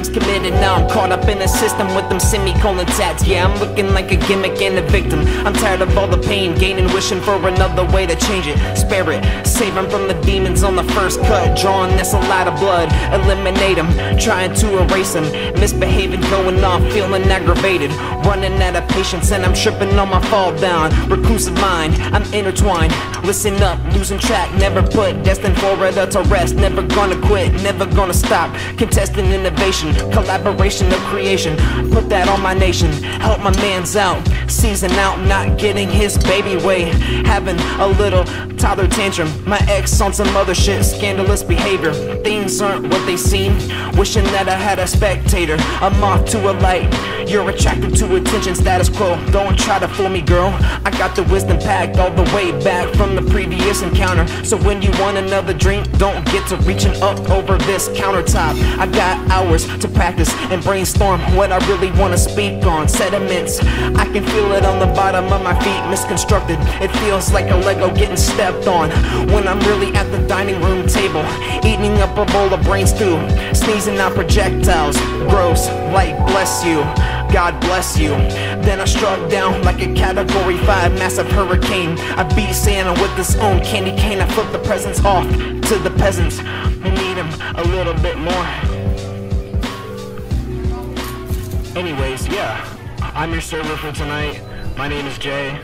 crimes committed, now I'm caught up in a system with them semicolon tats. Yeah, I'm looking like a gimmick and a victim. I'm tired of all the pain, gaining, wishing for another way to change it. Spare it, save 'em from the demons on the first cut. Drawing this a lot of blood, eliminate 'em, trying to erase 'em. Misbehaving, going off, feeling aggravated. Running out of patience, and I'm tripping on my fall down. Reclusive mind, I'm intertwined. Listen up, losing track, never put, destined for it to rest. Never gonna quit, never gonna stop. Contesting innovation, collaboration of creation. Put that on my nation, help my man's out. Season out, not getting his baby way. Having a little toddler tantrum. My ex on some other shit, scandalous behavior. Things aren't what they seem. Wishing that I had a spectator. I'm off to a light. You're attracted to attention, status quo. Don't try to fool me, girl. I got the wisdom packed all the way back from the previous encounter. So when you want another drink, don't get to reaching up over this countertop. I got hours to practice and brainstorm what I really want to speak on. Sediments, I can feel it on the bottom of my feet, misconstructed. It feels like a Lego getting stepped on. When I'm really at the dining room table, eating up a bowl of brain stew, sneezing out projectiles. Gross, like bless you. God bless you. Then I struck down like a category 5 massive hurricane. I beat Santa with this own candy cane. I flip the presents off to the peasants who need him a little bit more. Anyways, yeah, I'm your server for tonight. My name is Jay.